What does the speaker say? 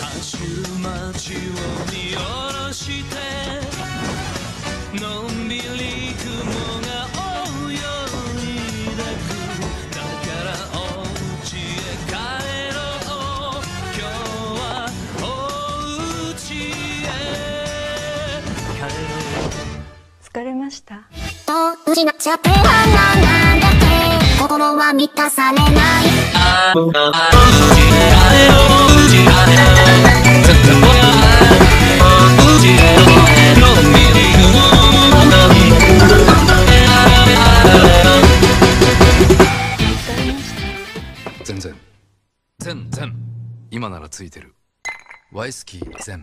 走る街を見下ろしてのんびり雲が追うように抱くだからお家へ帰ろう今日はお家へ帰ろう疲れました。と失っちゃってはなんだって心は満たされない。全然。全然。今ならついてる。ワイスキー全